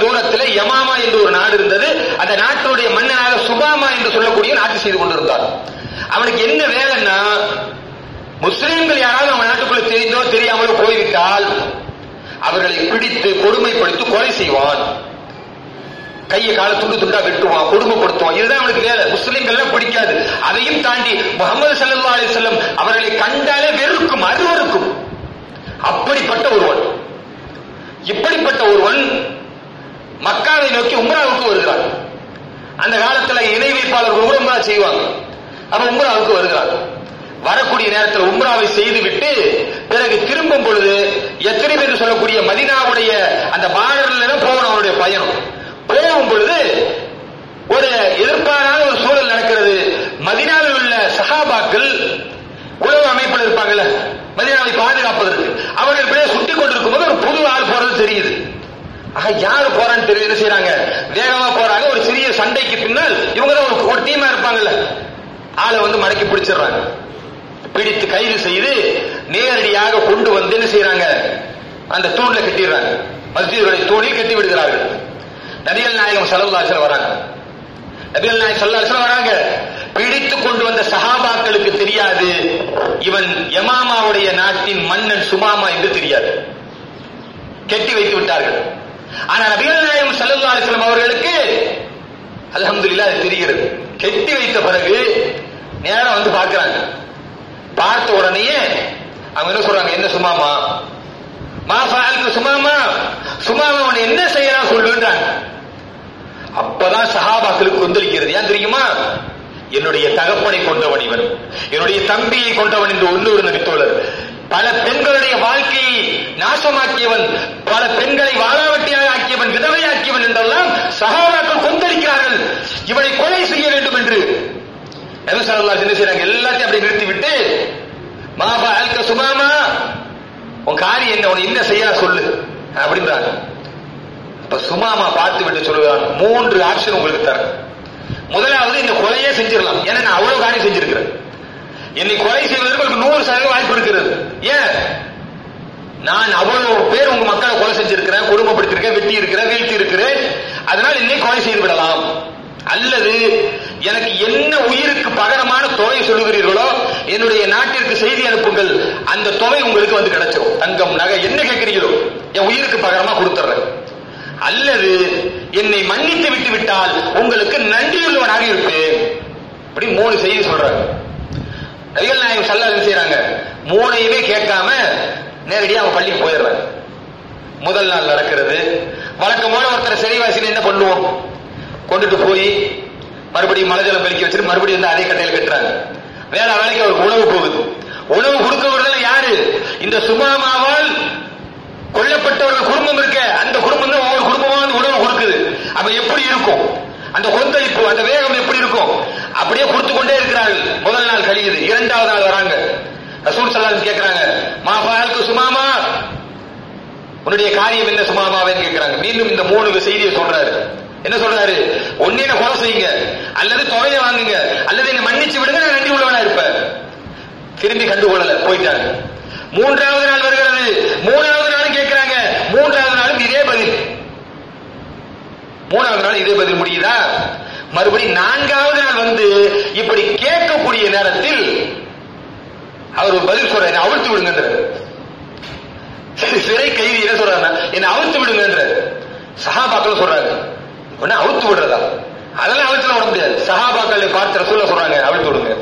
Kilometre தூரத்தில் யமாமா என்று ஒரு நாடு இருந்தது. அந்த நாட்டுடைய மன்னனாக சுபாமா என்று சொல்லக்கூடிய நாட்டு செய்து கொண்டிருந்தார். அவனுக்கு என்ன வேலைன்னா முஸ்லிம்கள் யாராவது அவன் நாட்டுக்குள்ள தெரிந்தோ தெரியாமலோ போய்விட்டால் அவர்களை பிடித்து கொடுமைப்படுத்தி கொலை செய்வான். கையை கால துண்டு துண்டா வெட்டுவான் கொடுமைப்படுத்துவான். இதுதான் அவனுக்கு வேலை. முஸ்லிம்கள் பிடிக்காது. அதையும் தாண்டி முகமது சல்லா அலி அவர்களை கண்டாலே வெறுக்கும் அருவருக்கும் அப்படிப்பட்ட ஒருவன் இப்படிப்பட்ட ஒருவன் மக்காவை நோக்கி உம்ராவுக்கு வருகிறான் அந்த காலத்துல இணை வைப்பாளர்கள் கூட உம்ரா செய்வாங்க. அப்ப உம்ராவுக்கு வருகிறாங்க வரக்கூடிய நேரத்தில் உம்ராவை செய்துவிட்டு பிறகு திரும்பும் பொழுது எத்தனை என்று சொல்லக்கூடிய மதினாவுடைய அந்த பார்டர்ல போகணும் அவருடைய பயணம். போகும் பொழுது ஒரு எதிர்பாராத ஒரு சூழல் நடக்கிறது. மதினாவில் உள்ள சகாபாக்கள் உளவு அமைப்பில் இருப்பாங்கல்ல மதினாவை பாதுகாப்பதற்கு. அவர்கள் இப்படியே சுட்டி கொண்டிருக்கும் போது ஒரு புது ஆள் போறது தெரியுது. ஆக யாரு போறான்னு தெரியும் என்ன செய்யறாங்க வேகமா போறாங்க. ஒரு சிறிய சண்டைக்கு பின்னால் இவங்க தான் ஒரு- ஆளை வந்து மடக்கி பிடிச்சிடுறாங்க. பிடித்து கைது செய்து நேரடியாக கொண்டு வந்து என்ன செய்யறாங்க அந்த தூண்ல கட்டிடுறாங்க. மஸ்ஜிதுடைய தூணில் கட்டி விடுகிறார்கள். நபிகள் நாயகம் சல்லல்லாஹு வராங்க. நபிகள் நாயகம் சல்லல்லாஹு வராங்க. பிடித்து கொண்டு வந்த சஹாபாக்களுக்கு தெரியாது. இவன் யமாமாவுடைய நாட்டின் மன்னன் சுமாமா என்று தெரியாது. கெட்டி வைத்து விட்டார்கள். ஆனா நபிகள் நாயகம் சல்லல்லாஹு அலைஹி அவர்களுக்கு அல்ஹம்துலில்லாஹ் அது தெரிகிறது. கெட்டி வைத்த பிறகு நேரம் வந்து பார்க்கறாங்க. பார்த்த உடனேயே அவங்க என்ன சொல்றாங்க? என்ன சுமாமா மா சுமாமா சுமாமா உன்னை என்ன செய்யறான் சொல்லுன்றாங்க. அப்பதான் சஹாபாக்களுக்கு கொந்தளிக்கிறது. ஏன் தெரியுமா? என்னுடைய தகப்பனை கொண்டவன் இவன். என்னுடைய தம்பியை கொண்டவன் என்று உள்ளூர் நபித்தோழர். பல பெண்களுடைய வாழ்க்கையை நாசமாக்கியவன் பல பெண்களை வாழாவட்டியாக ஆக்கியவன் விதவையாக்கியவன் என்றெல்லாம் சகாபா கொந்தளிக்கிறார்கள் இவனை கொலை செய்ய வேண்டும் என்று என்ன செய்யறாங்க எல்லாத்தையும் அப்படி நிறுத்தி விட்டு மாபா அல்க சுமாமா உன் காரியம் என்ன? உன் என்ன செய்ய சொல்லு. அப்படின்றாங்க. அப்ப சுமாமா பார்த்து விட்டு சொல்லுவாங்க மூன்று ஆப்ஷன் உங்களுக்கு தரேன். முதலாவது இந்த கொலையே செஞ்சிடலாம். ஏன்னா நான் அவ்வளவு காரியம் செஞ்சிருக்கிறேன். என்னை கொலை செய்வதற்கு உங்களுக்கு நூறு சதவீதம் வாய்ப்பு இருக்கிறது. ஏன்? நான் அவ்வளவு பேர் உங்க மக்களை கொலை செஞ்சிருக்கிறேன் குடும்பப்படுத்திருக்கேன் வெட்டி இருக்கிறேன் வீழ்த்தி இருக்கிறேன் அதனால் என்னை கொலை செய்து விடலாம். அல்லது எனக்கு என்ன உயிருக்கு பகரமான தொகை சொல்லுகிறீர்களோ என்னுடைய நாட்டிற்கு செய்தி அனுப்புங்கள். அந்த தொகை உங்களுக்கு வந்து கிடைச்சிரும். தங்கம் நகை என்ன கேட்கிறீங்களோ என் உயிருக்கு பகரமா கொடுத்துறேன் அல்லது என்னை மன்னித்து விட்டு விட்டால் உங்களுக்கு நன்றியுள்ளவனாக இருப்பேன். இப்படி மூணு செய்தி சொல்றாங்க நபிகள் நாயகம் சல்லா செய்யறாங்க மூணையுமே கேட்காம நேரடியாக அவங்க பள்ளிக்கு போயிடுறாங்க முதல் நாள் நடக்கிறது. வழக்கம் போல ஒருத்தர் சிறைவாசின்னு என்ன பண்ணுவோம்? கொண்டுட்டு போய் மறுபடியும் மலஜலம் பெருக்கி வச்சுட்டு மறுபடியும் வந்து அதே கட்டையில் கட்டுறாங்க. வேலை வேலைக்கு அவருக்கு உணவு போகுது. உணவு கொடுக்கவர்கள் யாரு? இந்த சுமாமாவால் கொல்லப்பட்டவர்கள் குடும்பம் இருக்க அந்த குடும்பம் தான் ஒவ்வொரு குடும்பமா வந்து உணவு கொடுக்குது. அப்ப எப்படி இருக்கும்? அந்த கொந்தளிப்பு அந்த வேகம் எப்படி இருக்கும்? அப்படியே கொடுத்து கொண்டே இருக்கிறார்கள். முதல் நாள் கழியுது. இரண்டாவது நாள் வராங்க. ரசூல் சல்லாஸ் கேட்கிறாங்க மாபாலுக்கு சுமாமா? உன்னுடைய காரியம் என்ன சுமாமாவே? கேட்கிறாங்க மீண்டும் இந்த மூணு செய்தியை சொல்றாரு. என்ன சொல்றாரு? ஒன்னே என்ன கொலை செய்யுங்க? அல்லது தொகையை வாங்குங்க? அல்லது என்ன மன்னிச்சு விடுங்க நான் நன்றி உள்ளவனா இருப்பேன். திரும்பி கண்டுகொள்ளல போயிட்டாங்க. மூன்றாவது நாள் வருகிறது. மூணாவது நாளும் கேட்கிறாங்க. மூன்றாவது நாளும் இதே பதில். மூணாவது நாள் இதே பதில் முடியுதா? மறுபடி நான்காவது நாள் வந்து இப்படி கேட்கக்கூடிய நேரத்தில் அவர் ஒரு பதில் சொல்றாரு. அவிழ்த்து விடுங்கன்ற சிறை கைதி என்ன சொல்றாரு என்ன அவிழ்த்து விடுங்கன்ற சகாபாக்கள் சொல்றாரு உடனே அவுத்து விடுறதா? அதெல்லாம் அவிழ்த்துல விட முடியாது. சஹாபாக்களை பார்த்து ரசூல சொல்றாங்க அவிழ்த்து விடுங்க.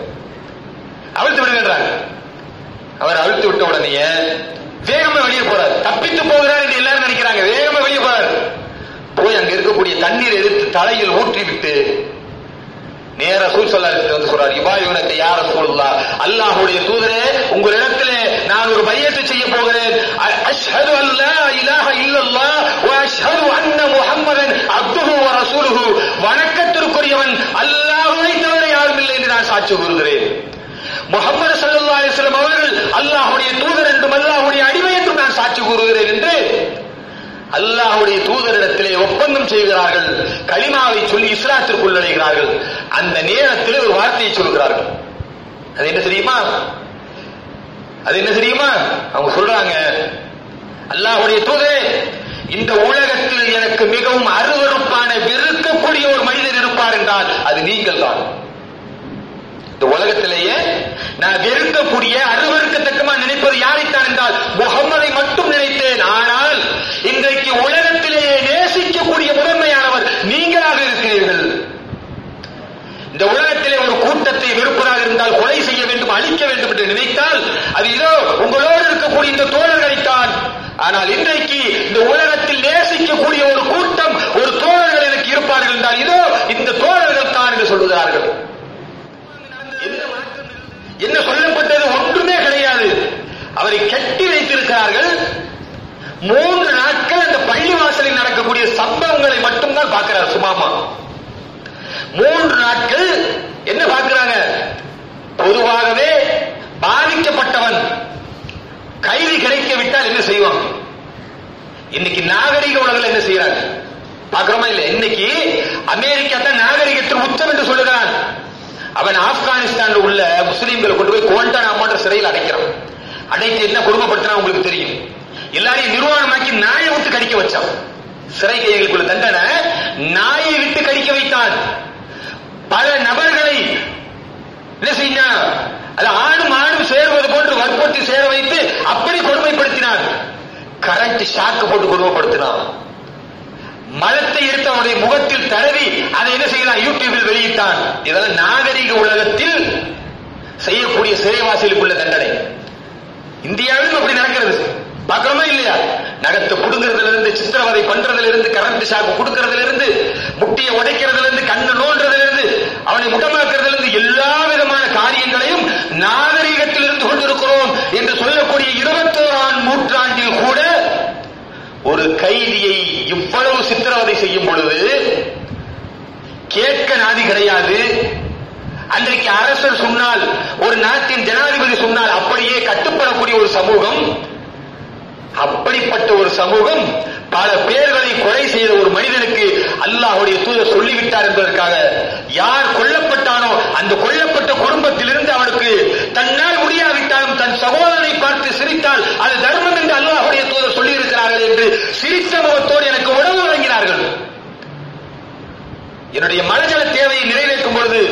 அவிழ்த்து விடுங்கன்றாங்க. அவர் அவிழ்த்து விட்ட உடனே வேகமா வெளியே போறார். தப்பித்து போகிறார் என்று எல்லாரும் நினைக்கிறாங்க. வேகமா வெளியே போறார். போய் அங்க இருக்கக்கூடிய தண்ணீர் எடுத்து தலையில் ஊற்றி விட்டு நேர சூழ்சல்லா வந்து சொல்றார் இவா இவனத்தை யார சொல்லா அல்லாஹுடைய தூதரே உங்களிடத்திலே நான் ஒரு பையத்தை செய்ய போகிறேன். அ- அஷ்ஹது அல்லா இலாஹ இல்லல்லா வ அஷ்ஹது அன்ன முஹம்மதன் அப்துஹு வ ரசூலுஹு வணக்கத்திற்குரியவன் அல்லாஹ்வை தவிர யாரும் இல்லை என்று நான் சாட்சி கூறுகிறேன். முகமது சல்லா அலிஸ்லம் அவர்கள் அல்லாஹுடைய தூதர் என்றும் அல்லாஹுடைய அடிமை என்றும் நான் சாட்சி கூறுகிறேன் என்று அல்லாஹுடைய தூதரிடத்திலே ஒப்பந்தம் செய்கிறார்கள். களிமாவை சொல்லி இஸ்லாத்திற்குள் நுழைகிறார்கள். அந்த நேரத்தில் ஒரு வார்த்தையை சொல்கிறார்கள். அது என்ன தெரியுமா? அது என்ன தெரியுமா? அவங்க சொல்றாங்க அல்லாஹுடைய தூதரே இந்த உலகத்தில் எனக்கு மிகவும் அருவறுப்பான வெறுக்கக்கூடிய ஒரு மனிதர் இருப்பார் என்றால் அது நீங்கள் தான் இந்த உலகத்திலேயே நான் வெறுக்கக்கூடிய அருவருக்கத்தக்கமா நினைப்பது யாரைத்தான் என்றால் முகம்மதை மட்டும் நினைத்தேன். ஆனால் இன்றைக்கு உலகத்திலேயே நேசிக்கக்கூடிய முதன்மையானவர் நீங்களாக இருக்கிறீர்கள். இந்த உலகத்திலே ஒரு கூட்டத்தை வெறுப்பதாக இருந்தால் கொலை செய்ய வேண்டும் அழிக்க வேண்டும் என்று நினைத்தால் அது இதோ உங்களோடு இருக்கக்கூடிய இந்த தோழர்களைத்தான். ஆனால் இன்றைக்கு இந்த உலகத்தில் நேசிக்கக்கூடிய ஒரு கூட்டம் ஒரு தோழர்கள் எனக்கு இருப்பார்கள் என்றால் இதோ இந்த தோழர்கள் தான் என்று சொல்லுகிறார்கள். என்ன சொல்லப்பட்டது ஒன்றுமே கிடையாது. அவரை கட்டி வைத்திருக்கிறார்கள். மூன்று நாட்கள் அந்த பள்ளிவாசலில் நடக்கக்கூடிய சம்பவங்களை மட்டும்தான் பார்க்கிறார் சுமாமா. மூன்று நாட்கள் என்ன பார்க்கிறாங்க? பொதுவாகவே பாதிக்கப்பட்டவன் கைதி கிடைக்க விட்டால் என்ன செய்வான்? இன்னைக்கு நாகரிக உலகில் என்ன செய்யறாங்க பார்க்கிறோமா இல்ல இன்னைக்கு அமெரிக்கா தான் நாகரிகத்தின் உச்சம் என்று சொல்லுகிறான். அவன் ஆப்கானிஸ்தான்ல உள்ள முஸ்லீம்களை கொண்டு போய் குவாண்டானாமான்ற சிறையில் அடைக்கிறான். அடைத்து என்ன கொடுமைப்படுத்தினா உங்களுக்கு தெரியும். எல்லாரையும் நிர்வாணமாக்கி நாயை விட்டு கடிக்க வச்சான். சிறை கைகளுக்குள்ள தண்டனை நாயை விட்டு கடிக்க வைத்தான். பல நபர்களை என்ன செய்ய அது ஆடும் ஆடும் சேர்வது போன்று வற்புறுத்தி சேர வைத்து அப்படி கொடுமைப்படுத்தினார் கரண்ட் ஷாக்கு போட்டு கொடுமைப்படுத்தினான். மலத்தை எடுத்து அவனுடைய முகத்தில் தடவி அதை என்ன செய்யலாம் யூடியூப் வெளியிட்டான் இதெல்லாம் நாகரிக உலகத்தில் செய்யக்கூடிய சிறைவாசிகளுக்குள்ள தண்டனை. இந்தியாவிலும் அப்படி நடக்கிறது. பார்க்கிறோமா இல்லையா? நகத்தை புடுங்கிறதுல இருந்து சித்திரவதை பண்றதுல இருந்து கரண்ட் ஷாக்கு கொடுக்கறதுல இருந்து முட்டியை உடைக்கிறதுல இருந்து கண்ணு நோன்றதுல இருந்து அவனை முடமாக்குறதுல இருந்து எல்லா விதமான காரியங்களையும் நாகரிகத்தில் இருந்து கொண்டிருக்கிறோம் என்று சொல்லக்கூடிய இருபத்தோராம் நூற்றாண்டில் கூட ஒரு கைதியை இவ்வளவு சித்திரவதை செய்யும் பொழுது கேட்க நாதி கிடையாது. அன்றைக்கு அரசர் சொன்னால் ஒரு நாட்டின் ஜனாதிபதி சொன்னால் அப்படியே கட்டுப்படக்கூடிய ஒரு சமூகம் அப்படிப்பட்ட ஒரு சமூகம் பல பேர்களை கொலை செய்த ஒரு மனிதனுக்கு அல்லாஹுடைய தூதர் சொல்லிவிட்டார் என்பதற்காக யார் கொல்லப்பட்டானோ அந்த கொல்லப்பட்ட குடும்பத்திலிருந்து அவனுக்கு தன்னால் முடியாவிட்டாலும் தன் சகோதரனை பார்த்து சிரித்தால் அது தர்மம் என்று அல்லாஹுடைய தூதர் சொல்லி இருக்கிறார்கள் என்று சிரித்த முகத்தோடு எனக்கு உணவு வழங்கினார்கள் என்னுடைய மனஜல தேவையை நிறைவேற்றும் பொழுது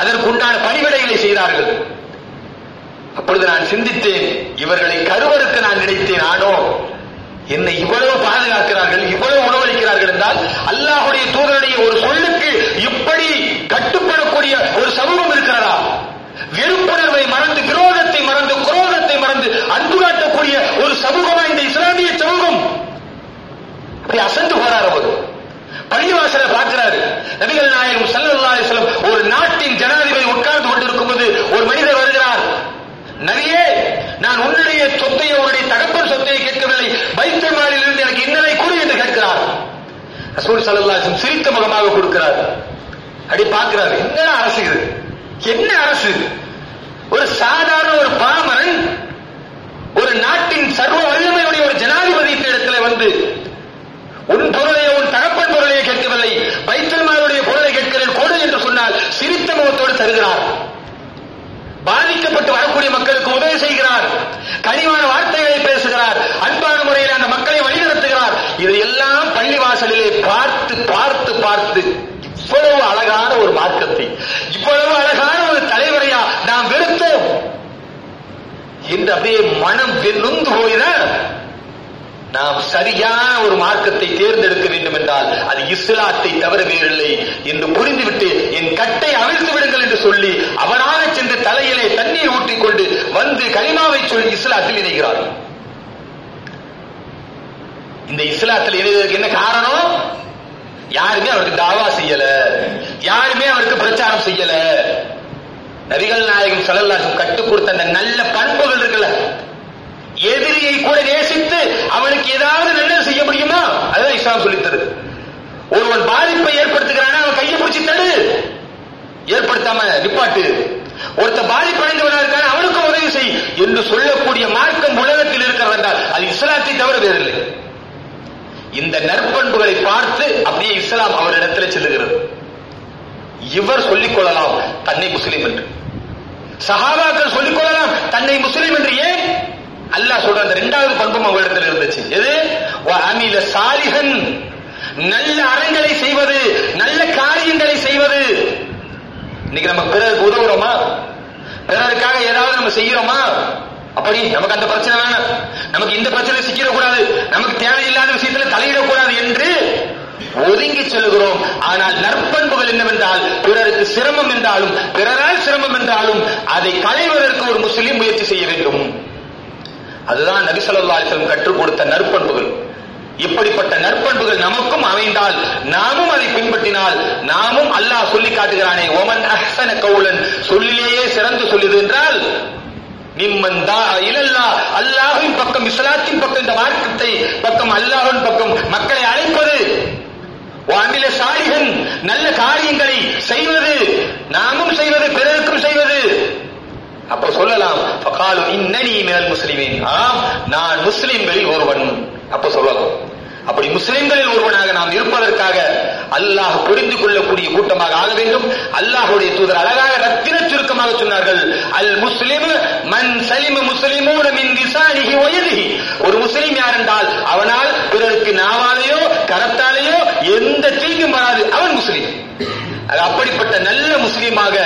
அதற்குண்டான பணிவிடைகளை செய்தார்கள் அப்பொழுது நான் சிந்தித்தேன் இவர்களை கருவறுக்க நான் நினைத்தேன் ஆனோ என்னை இவ்வளவு பாதுகாக்கிறார்கள் இவ்வளவு உணவளிக்கிறார்கள் என்றால் அல்லாஹுடைய தூதருடைய ஒரு சொல்லுக்கு இப்படி கட்டுப்படக்கூடிய ஒரு சமூகம் இருக்கிறதா? வெறுப்புணர்வை மறந்து விரோதத்தை மறந்து குரோதத்தை மறந்து அன்பு காட்டக்கூடிய ஒரு சமூகமா இந்த இஸ்லாமிய சமூகம்? அசந்து போறார் அவர். பள்ளிவாசலை பார்க்கிறாரு. நபிகள் நாயகம் ஸல்லல்லாஹு ஒரு நாட்டின் ஜனாதிபதி உட்கார்ந்து கொண்டிருக்கும் போது ஒரு மனிதர் வருகிறார். நபியே நான் உன்னுடைய சொத்தை உன்னுடைய தகப்பன் சொத்தை கேட்கவில்லை. ரசூல் ஸல்லல்லாஹு சிரித்த முகமாக கொடுக்கிறார். அப்படி பார்க்கிறார். என்ன அரசு இது? என்ன அரசு ஒரு சாதாரண ஒரு பாமரன் ஒரு நாட்டின் சர்வ வல்லமையுடைய ஒரு ஜனாதிபதி இடத்துல வந்து உன் பொருளையோ உன் தகப்பன் பொருளையோ கேட்கவில்லை. பைத்தல்மாருடைய பொருளை கேட்கிறேன் கொடு என்று சொன்னால் சிரித்த முகத்தோடு தருகிறார். பாதிக்கப்பட்டு வரக்கூடிய மக்களுக்கு உதவி செய்கிறார். கனிவான வார்த்தைகளை பேசுகிறார். அன்பான முறையில் அந்த மக்களை வழிநடத்துகிறார். இது எல்லாம் பள்ளிவாசலிலே பார்த்து பார்த்து பார்த்து இவ்வளவு அழகான ஒரு மார்க்கத்தை இவ்வளவு அழகான ஒரு தலைவரையா நாம் வெறுத்தோம். என்று அப்படியே மனம் நொந்து போயின நாம் சரியான ஒரு மார்க்கத்தை தேர்ந்தெடுக்க வேண்டும் என்றால் அது இஸ்லாத்தை தவிர வேறில்லை என்று புரிந்துவிட்டு என் கட்டை அவிழ்த்து விடுங்கள் என்று சொல்லி அவராக சென்று தலையிலே தண்ணீர் ஊற்றிக்கொண்டு வந்து கனிமாவை சொல்லி இஸ்லாத்தில் இணைகிறார்கள். இந்த இஸ்லாத்தில் இணைவதற்கு என்ன காரணம்? யாருமே அவருக்கு தாவா செய்யல. யாருமே அவருக்கு பிரச்சாரம் செய்யல. நபிகள் நாயகம் சலல்லாசம் கற்றுக் கொடுத்த அந்த நல்ல பண்புகள் இருக்குல்ல எதிரியை கூட நேசித்து அவனுக்கு ஏதாவது நல்லது செய்ய முடியுமா? அதுதான் இஸ்லாம் சொல்லித்தரு ஒருவன் பாதிப்பை ஏற்படுத்துகிறானா அவன் கையை பிடிச்சி தடு. ஏற்படுத்தாம நிப்பாட்டு. ஒருத்த பாதிப்படைந்தவனா இருக்கான அவனுக்கு உதவி செய் என்று சொல்லக்கூடிய மார்க்கம் உலகத்தில் இருக்கிறது என்றால் அது இஸ்லாத்தை தவிர வேறில்லை. இந்த நற்பண்புகளை பார்த்து அப்படியே இஸ்லாம் அவரிடத்தில் செல்லுகிறது. இவர் சொல்லிக் கொள்ளலாம் தன்னை முஸ்லீம் என்று. சஹாபாக்கள் சொல்லிக் கொள்ளலாம் தன்னை முஸ்லீம் என்று ஏன்? அல்லாஹ் சொல்ற அந்த இரண்டாவது பண்பும் அவரிடத்தில் இருந்துச்சு. எது? அமில சாலிகன் நல்ல அறங்களை செய்வது நல்ல காரியங்களை செய்வது. இன்னைக்கு நம்ம பிறருக்கு உதவுறோமா? பிறருக்காக ஏதாவது நம்ம செய்யறோமா அப்படி நமக்கு அந்த பிரச்சனை வேணாம். நமக்கு இந்த பிரச்சனை சிக்கிடக்கூடாது. நமக்கு தேவையில்லாத விஷயத்துல தலையிடக்கூடாது என்று ஒதுங்கி செல்கிறோம் ஆனால் நற்பண்புகள் என்னவென்றால் பிறருக்கு சிரமம் என்றாலும் பிறரால் சிரமம் என்றாலும் அதை களைவதற்கு ஒரு முஸ்லீம் முயற்சி செய்ய வேண்டும். அதுதான் நபி ஸல்லல்லாஹு கற்றுக் கொடுத்த நற்பண்புகள். இப்படிப்பட்ட நற்பண்புகள் நமக்கும் அமைந்தால் நாமும் அதை பின்பற்றினால் நாமும் அல்லாஹ் சொல்லி காட்டுகிறானே ஓமன் அஹ்சன கவுலன். சொல்லிலேயே சிறந்து சொல்லுது என்றால் அல்லாஹின் பக்கம் இஸ்லாத்தின் பக்கம் இந்த மார்க்கத்தை பக்கம் அல்லாஹின் பக்கம் மக்களை அழைப்பது. வாமில சாலிகன் நல்ல காரியங்களை செய்வது. நாமும் செய்வது பிறருக்கும் செய்வது. அப்ப சொல்லலாம் இன்னனி மேல் முஸ்லிமீன். ஆம் நான் முஸ்லிம்களில் ஒருவன். அப்ப சொல்லலாம். அப்படி முஸ்லிம்களில் ஒருவனாக நாம் இருப்பதற்காக அல்லாஹ் புரிந்து கொள்ளக்கூடிய கூட்டமாக ஆக வேண்டும். அல்லாஹுடைய தூதர் அழகாக ரத்தின சுருக்கமாக சொன்னார்கள். அல் முஸ்லிம் மன் சலிம முஸ்லிமோட மின் விசாரிகி வயதிஹி. ஒரு முஸ்லிம் யார் என்றால் அவனால் பிறருக்கு நாவாலேயோ கரத்தாலேயோ எந்த தீங்கும் வராது. அவன் முஸ்லிம். அது அப்படிப்பட்ட நல்ல முஸ்லீமாக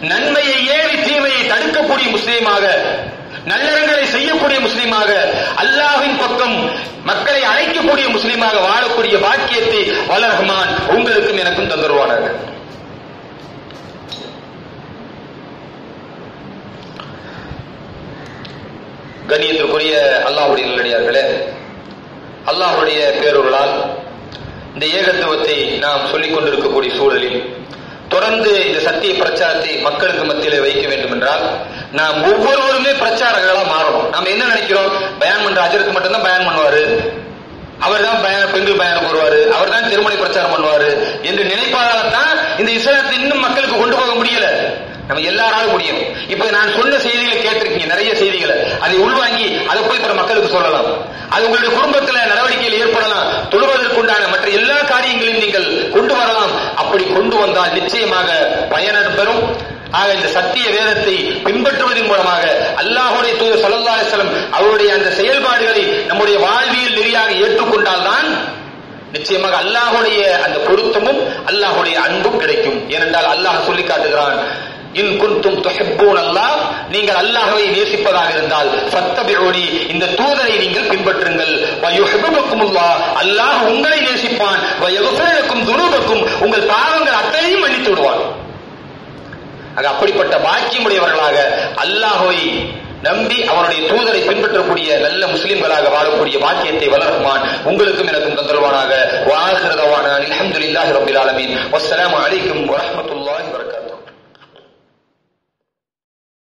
நன்மையை ஏறி தீமையை தடுக்கக்கூடிய முஸ்லீமாக நல்லறங்களை செய்யக்கூடிய முஸ்லீமாக அல்லாவின் பக்கம் மக்களை அழைக்கக்கூடிய முஸ்லீமாக வாழக்கூடிய பாக்கியத்தை வல்லரஹ்மான் உங்களுக்கும் எனக்கும் தந்துருவானாக. கண்ணியத்திற்குரிய அல்லாஹுடைய நல்லடியார்களே அல்லாஹுடைய பேரொருளால் இந்த ஏகத்துவத்தை நாம் சொல்லிக் கொண்டிருக்கக்கூடிய சூழலில் தொடர்ந்து இந்த சத்திய பிரச்சாரத்தை மக்களுக்கு மத்தியிலே வைக்க வேண்டும் என்றால் நாம் ஒவ்வொருவருமே பிரச்சாரங்களா மாறணும். நம்ம என்ன நினைக்கிறோம்? பயன் பண்ற அஜருக்கு மட்டும்தான் பயன் பண்ணுவாரு. அவர் தான் பெண்கள் பயணம் வருவாரு. அவர் தான் திருமணி பிரச்சாரம் பண்ணுவாரு. என்று நினைப்பதால் தான் இந்த இஸ்லாத்தை இன்னும் மக்களுக்கு கொண்டு போக முடியல. நம்ம எல்லாராலும் முடியும். இப்ப நான் சொன்ன செய்திகளை கேட்டிருக்கீங்க நிறைய செய்திகளை. அதை உள்வாங்கி அதை போய் பிற மக்களுக்கு சொல்லலாம். அது உங்களுடைய குடும்பத்துல நடவடிக்கையில் ஏற்படலாம். தொழுவதற்குண்டான மற்ற எல்லா காரியங்களையும் நீங்கள் கொண்டு வரலாம். அப்படி கொண்டு வந்தால் நிச்சயமாக பயனர் பெறும் ஆக இந்த சத்திய வேதத்தை பின்பற்றுவதன் மூலமாக அல்லாஹுடைய தூதர் சல்லா அலிஸ்லம் அவருடைய அந்த செயல்பாடுகளை நம்முடைய வாழ்வியல் நெறியாக ஏற்றுக்கொண்டால்தான் நிச்சயமாக அல்லாஹுடைய அந்த பொருத்தமும் அல்லாஹுடைய அன்பும் கிடைக்கும். ஏனென்றால் அல்லாஹ் சொல்லி காட்டுகிறான் இன் குன்தும் துஹிப்பூன் அல்லாஹ் நீங்கள் அல்லாஹ்வை நேசிப்பதாக இருந்தால் ஃபத்தபிஊனி இந்த தூதரை நீங்கள் பின்பற்றுங்கள். வயுஹிப்புக்குமுல்லாஹ். அல்லாஹ் உங்களை நேசிப்பான். வயகுஃபிரலக்கும் ஆக அப்படிப்பட்ட பாக்கியமுடையவர்களாக அல்லாஹ்வை நம்பி அவனுடைய தூதரை பின்பற்றக்கூடிய நல்ல முஸ்லிம்களாக வாழக்கூடிய பாக்கியத்தை வளர்க்குமான் உங்களுக்கும் எனக்கும் தந்தருவானாக வாஹிரதவான அல்ஹம்துலில்லாஹி ஆலமின் ஆலமீன். வஸ்ஸலாமு அலைக்கும்